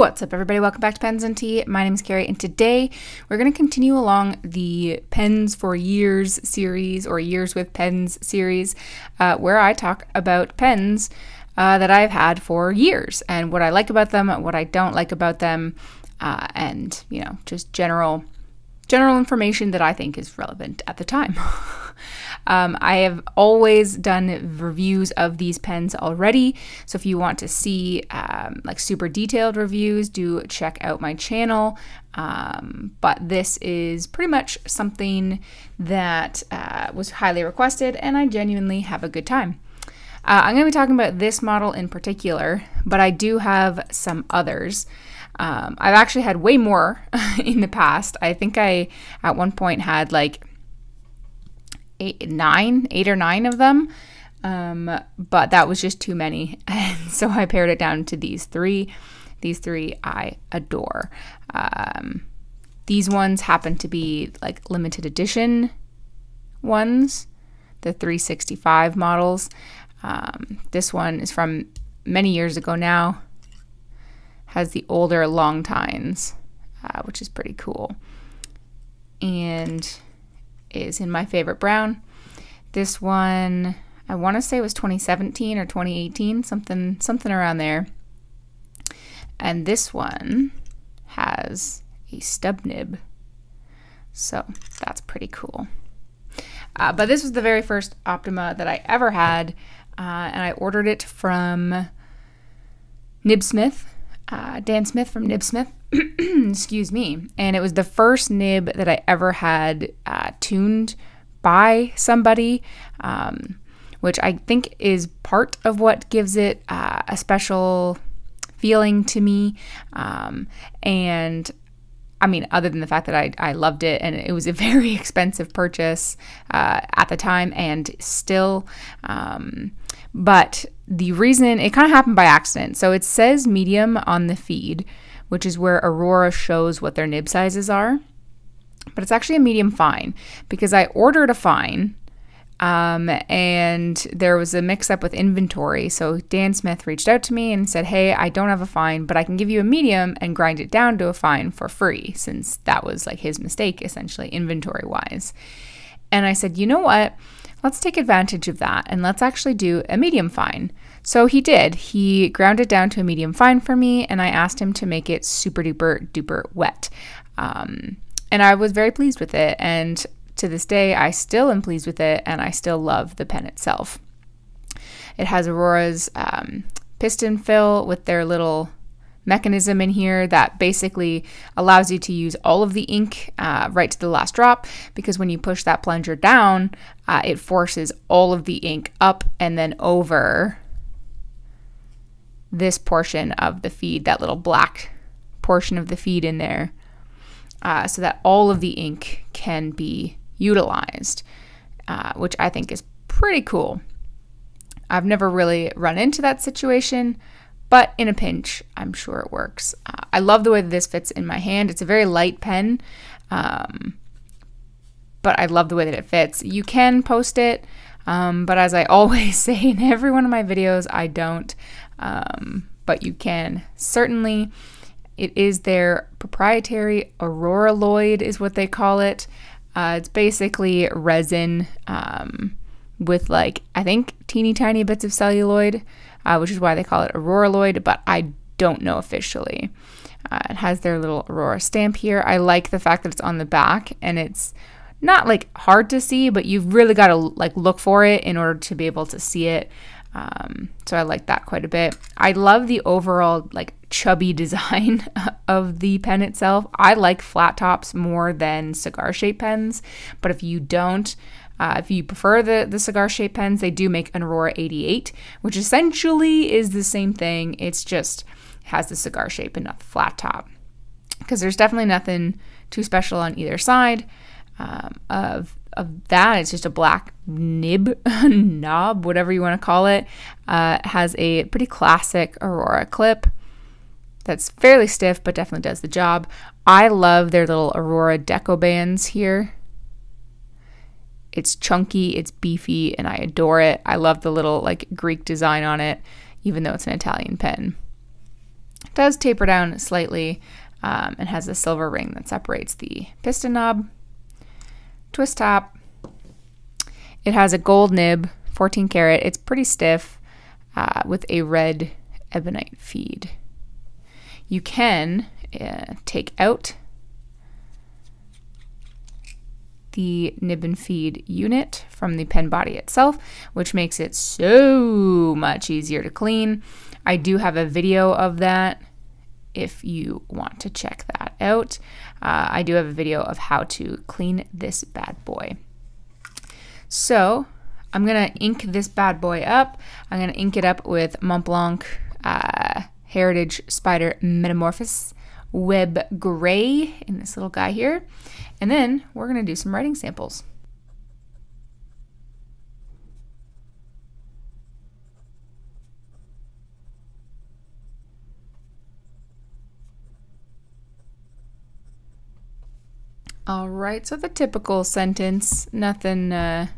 What's up, everybody? Welcome back to Pens and Tea. My name is Carrie, and today we're going to continue along the Pens for Years series or Years with Pens series, uh, where I talk about pens uh, that I've had for years and what I like about them, what I don't like about them, uh, and you know, just general general information that I think is relevant at the time. um, I have always done reviews of these pens already, so if you want to see um, like super detailed reviews, do check out my channel. Um, but this is pretty much something that uh, was highly requested, and I genuinely have a good time. Uh, I'm going to be talking about this model in particular, but I do have some others. Um, I've actually had way more in the past. I think I at one point had like eight, nine, eight or nine of them, um, but that was just too many, and so I pared it down to these three. These three I adore. Um, these ones happen to be like limited edition ones, the 365 models. Um, this one is from many years ago now has the older long tines, uh, which is pretty cool. And is in my favorite brown. This one, I want to say was 2017 or 2018, something something around there. And this one has a stub nib. So that's pretty cool. Uh, but this was the very first Optima that I ever had, uh, and I ordered it from Nibsmith, uh, Dan Smith from Nibsmith. Excuse me. And it was the first nib that I ever had uh, tuned by somebody, um, which I think is part of what gives it uh, a special feeling to me. Um, and I mean, other than the fact that I, I loved it and it was a very expensive purchase uh, at the time and still. Um, but the reason it kind of happened by accident. So it says medium on the feed, which is where Aurora shows what their nib sizes are. But it's actually a medium fine because I ordered a fine um, and there was a mix up with inventory. So Dan Smith reached out to me and said, Hey, I don't have a fine, but I can give you a medium and grind it down to a fine for free, since that was like his mistake, essentially, inventory wise. And I said, You know what? let's take advantage of that and let's actually do a medium fine. So he did. He ground it down to a medium fine for me, and I asked him to make it super duper duper wet. Um, and I was very pleased with it. And to this day, I still am pleased with it, and I still love the pen itself. It has Aurora's um, piston fill with their little mechanism in here that basically allows you to use all of the ink uh, right to the last drop because when you push that plunger down, uh, it forces all of the ink up and then over this portion of the feed, that little black portion of the feed in there, uh, so that all of the ink can be utilized, uh, which I think is pretty cool. I've never really run into that situation, but in a pinch, I'm sure it works. Uh, I love the way that this fits in my hand. It's a very light pen, um, but I love the way that it fits. You can post it, um, but as I always say in every one of my videos, I don't. Um, but you can certainly. It is their proprietary Auroraloid, is what they call it. Uh, it's basically resin um, with like I think teeny tiny bits of celluloid uh, which is why they call it Auroraloid, but I don't know officially. Uh, it has their little Aurora stamp here. I like the fact that it's on the back and it's not like hard to see, but you've really got to like look for it in order to be able to see it. Um, so I like that quite a bit. I love the overall like chubby design of the pen itself. I like flat tops more than cigar shaped pens, but if you don't, uh, if you prefer the, the cigar shaped pens, they do make an Aurora 88, which essentially is the same thing. It's just has the cigar shape and not the flat top. Because there's definitely nothing too special on either side um, of of that. It's just a black nib, knob, whatever you want to call it. Uh, has a pretty classic Aurora clip that's fairly stiff, but definitely does the job. I love their little Aurora deco bands here. It's chunky, it's beefy, and I adore it. I love the little like Greek design on it, even though it's an Italian pen. It does taper down slightly um, and has a silver ring that separates the piston knob. Twist top. It has a gold nib, 14 karat. It's pretty stiff uh, with a red ebonite feed. You can uh, take out the nib and feed unit from the pen body itself, which makes it so much easier to clean. I do have a video of that if you want to check that out. Uh, I do have a video of how to clean this bad boy. So I'm gonna ink this bad boy up. I'm gonna ink it up with Montblanc uh, Heritage Spider Metamorphosis Web Gray in this little guy here. And then we're going to do some writing samples. All right, so the typical sentence, nothing, uh,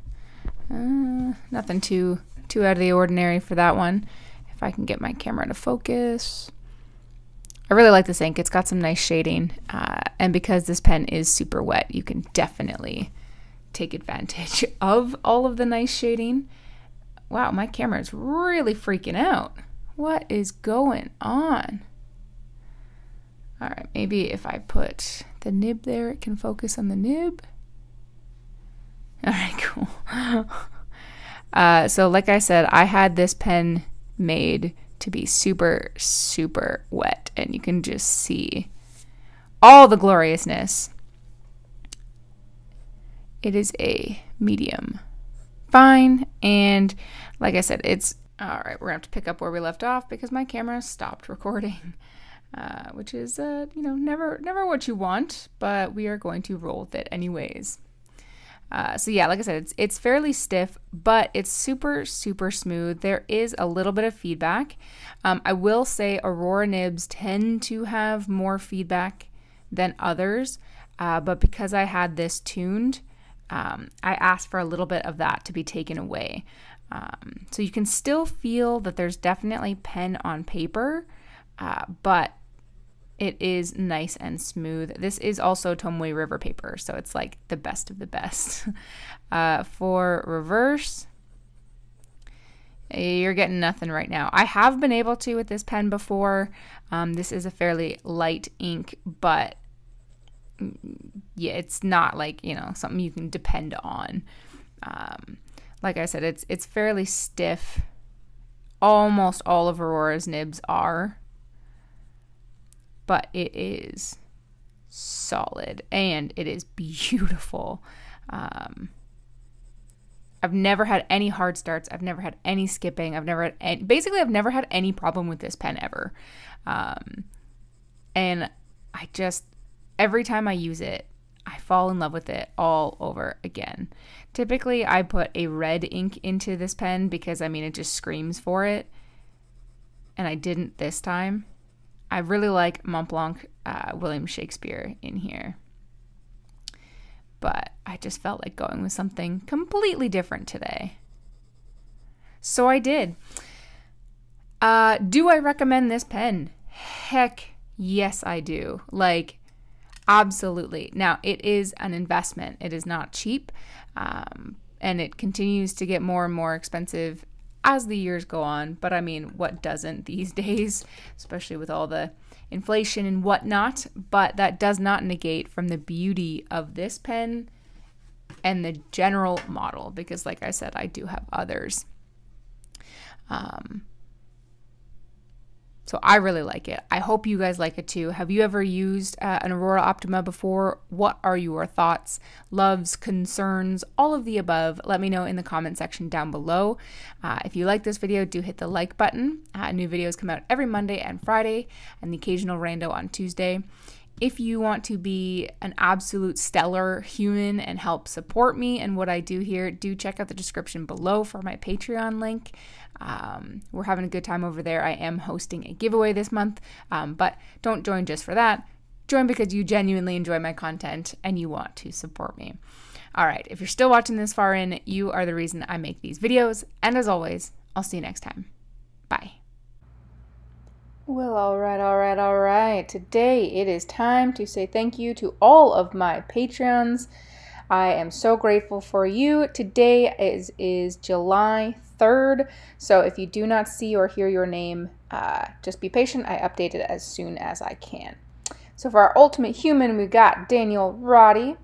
uh, nothing too too out of the ordinary for that one. If I can get my camera to focus. I really like this ink. It's got some nice shading. Uh, and because this pen is super wet, you can definitely take advantage of all of the nice shading. Wow, my camera is really freaking out. What is going on? All right, maybe if I put the nib there, it can focus on the nib. All right, cool. uh, so, like I said, I had this pen made to be super, super wet, and you can just see all the gloriousness. It is a medium fine, and like I said, it's all right. We're gonna have to pick up where we left off because my camera stopped recording, uh, which is uh, you know never never what you want, but we are going to roll with it anyways. Uh, so yeah, like I said, it's it's fairly stiff, but it's super super smooth. There is a little bit of feedback. Um, I will say Aurora nibs tend to have more feedback than others, uh, but because I had this tuned, um, I asked for a little bit of that to be taken away. Um, so you can still feel that there's definitely pen on paper, uh, but it is nice and smooth. This is also Tomoe River paper, so it's like the best of the best. Uh, for reverse, you're getting nothing right now. I have been able to with this pen before. Um, this is a fairly light ink, but yeah, it's not like you know something you can depend on. Um, like I said, it's it's fairly stiff. Almost all of Aurora's nibs are but it is solid and it is beautiful. Um, I've never had any hard starts. I've never had any skipping. I've never had any, basically, I've never had any problem with this pen ever. Um, and I just, every time I use it, I fall in love with it all over again. Typically, I put a red ink into this pen because I mean, it just screams for it. And I didn't this time. I really like Montblanc uh, William Shakespeare in here. But I just felt like going with something completely different today. So I did. Uh, do I recommend this pen? Heck yes, I do. Like, absolutely. Now, it is an investment, it is not cheap. Um, and it continues to get more and more expensive as the years go on. But I mean, what doesn't these days, especially with all the inflation and whatnot? But that does not negate from the beauty of this pen and the general model, because, like I said, I do have others. Um, so I really like it. I hope you guys like it too. Have you ever used uh, an Aurora Optima before? What are your thoughts, loves, concerns, all of the above? Let me know in the comment section down below. Uh, if you like this video, do hit the like button. Uh, new videos come out every Monday and Friday, and the occasional rando on Tuesday. If you want to be an absolute stellar human and help support me and what I do here, do check out the description below for my Patreon link. Um, we're having a good time over there. I am hosting a giveaway this month, um, but don't join just for that. Join because you genuinely enjoy my content and you want to support me. All right, if you're still watching this far in, you are the reason I make these videos. And as always, I'll see you next time. Bye. Well, all right, all right, all right. Today it is time to say thank you to all of my Patreons. I am so grateful for you. Today is is July 3rd, so if you do not see or hear your name, uh, just be patient. I update it as soon as I can. So for our ultimate human, we got Daniel Roddy.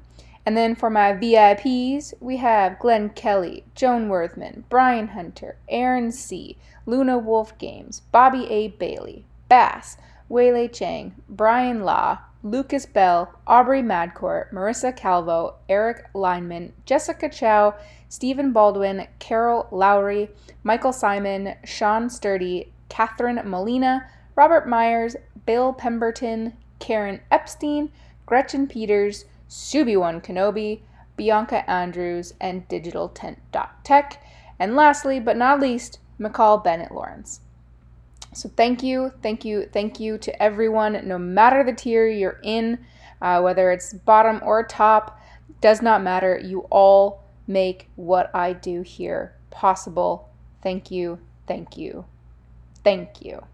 And then for my VIPs, we have Glenn Kelly, Joan Worthman, Brian Hunter, Aaron C., Luna Wolf Games, Bobby A. Bailey, Bass, Waylay Chang, Brian Law, Lucas Bell, Aubrey Madcourt, Marissa Calvo, Eric Lineman, Jessica Chow, Stephen Baldwin, Carol Lowry, Michael Simon, Sean Sturdy, Catherine Molina, Robert Myers, Bill Pemberton, Karen Epstein, Gretchen Peters, Subi1 Kenobi, Bianca Andrews, and Digital Tent Tech. And lastly, but not least, McCall Bennett Lawrence. So thank you, thank you, thank you to everyone, no matter the tier you're in, uh, whether it's bottom or top, does not matter. You all make what I do here possible. Thank you, thank you, thank you.